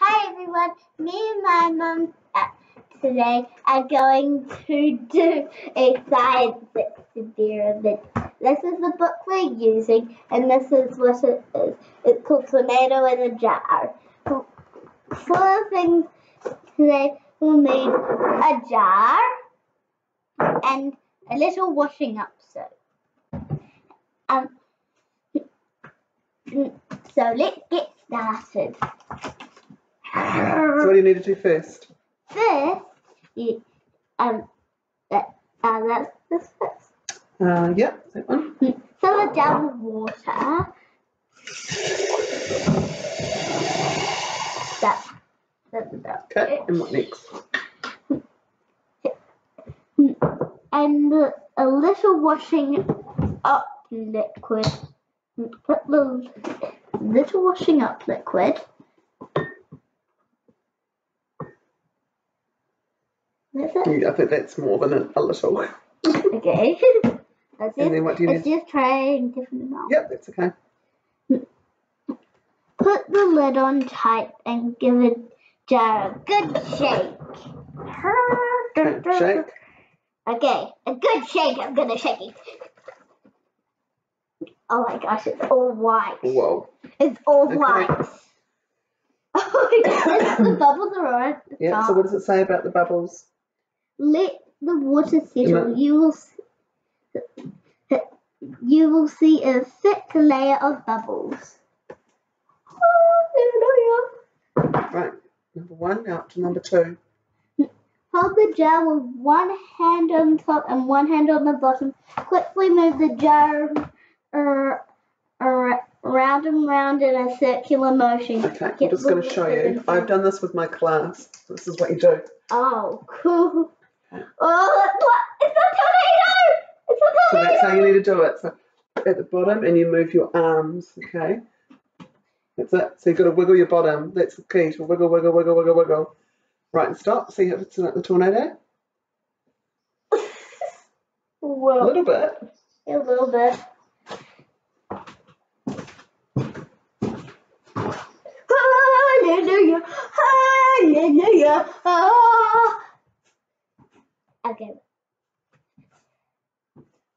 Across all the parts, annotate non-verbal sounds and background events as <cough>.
Hi everyone, me and my mum uh, today are going to do a science experiment. This is the book we're using, and this is what it is. It's called Tornado in a Jar. The things today, we'll need a jar and a little washing up soap. Um, so let's get started. What do you need to do first? First, you, um, uh, uh, that's this first. Uh, yeah, that one. Fill a jar with water. That, that's about Okay, and what next? And a little washing up liquid. Put the little washing up liquid. That's it. I think that's more than a, a little. Okay. <laughs> That's And it. then what do you It's need? just trying different amounts. Yep, that's okay. Put the lid on tight and give a jar a good shake. Shake. Okay, a good shake. I'm gonna shake it. Oh my gosh, it's all white. Whoa. It's all Okay. white. <laughs> Oh my gosh, the bubbles are on Yeah, top. so what does it say about the bubbles? Let the water settle. You will s- you will see a thick layer of bubbles. Oh, Right, number one, now up to number two. Hold the jar with one hand on top and one hand on the bottom. Quickly move the jar uh, uh, round and round in a circular motion. Okay, I'm just going to show you. I've done this with my class. This is what you do. Oh, cool. Oh? It's a tornado! It's a So that's how you need to do it. So at the bottom, and you move your arms, okay? That's it. So you've got to wiggle your bottom. That's the key to wiggle, wiggle, wiggle, wiggle, wiggle. Right, and stop. See if it's like the tornado? A little bit. a little bit. Hallelujah! Hallelujah! Ah. Okay.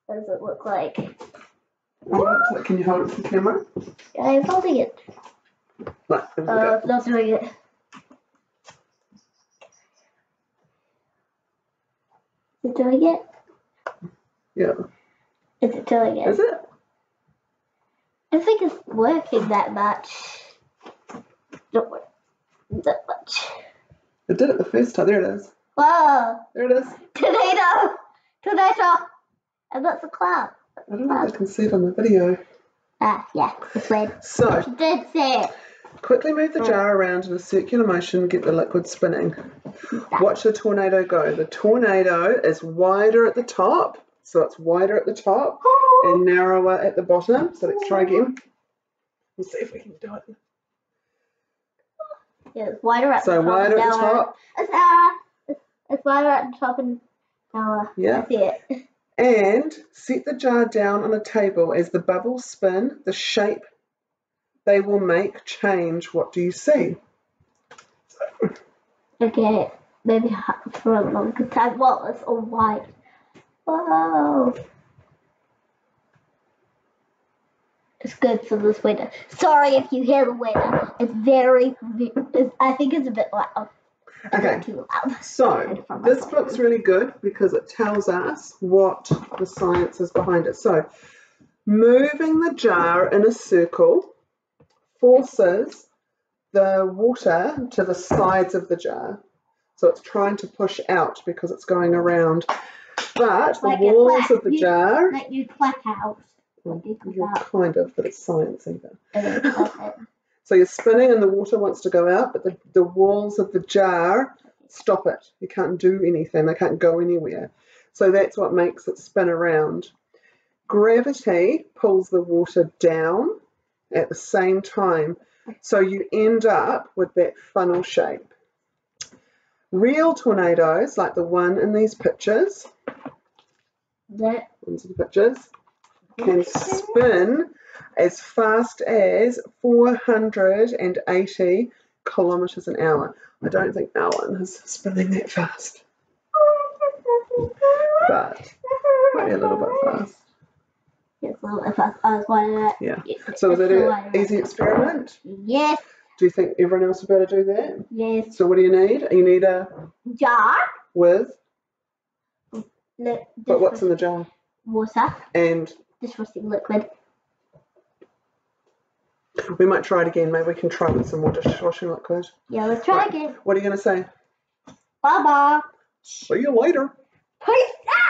What does it look like? Can you hold it for the camera? I'm holding it. Right, Uh, not doing it. Is it doing it? Yeah. Is it doing it? Is it? I don't think it's working that much. Don't work that much. It did it the first time. There it is. Whoa! There it is. Tornado! Tornado! And that's a cloud. I don't know if I can see it on the video. Ah, yeah, this way. So, She did say it. quickly move the jar around in a circular motion, get the liquid spinning. Watch the tornado go. The tornado is wider at the top, so it's wider at the top <gasps> and narrower at the bottom. So let's try again. We'll see if we can do it. Yeah, it's wider at So the top. So wider at the top, It's, uh, it's, wider at the top and narrower. Yeah. I see it. and set the jar down on a table as the bubbles spin. The shape they will make change. What do you see? Okay, maybe for a longer time. Well, it's all white. Whoa. It's good for this winter. Sorry if you hear the winter. It's very, ve- it's, I think it's a bit loud. Okay. bit too loud. So this book's really good because it tells us what the science is behind it. So moving the jar in a circle forces the water to the sides of the jar. So it's trying to push out because it's going around. But the Like a walls clap. of the You- jar, Like you clap out. Like you kind of, but it's science either. <laughs> And then clap it. So you're spinning and the water wants to go out, but the, the walls of the jar stop it. You can't do anything, they can't go anywhere. So that's what makes it spin around. Gravity pulls the water down at the same time. So you end up with that funnel shape. Real tornadoes, like the one in these pictures, That ones in the pictures, can spin as fast as 480 kilometres an hour. I don't think Alan is spinning that fast, but might be a little bit fast. Yes, a little bit fast. I was wondering that. Yeah. So is it's it an easy experiment? Yes, Do you think everyone else would be able to do that? yes. So what do you need? You need a Jar. with, Li- but what's in the jar? water. And Dishwashing liquid. We might try it again. Maybe we can try with some more dishwashing liquid. Yeah, let's try Right. again. What are you going to say? Bye bye. See you later. Peace ah! out.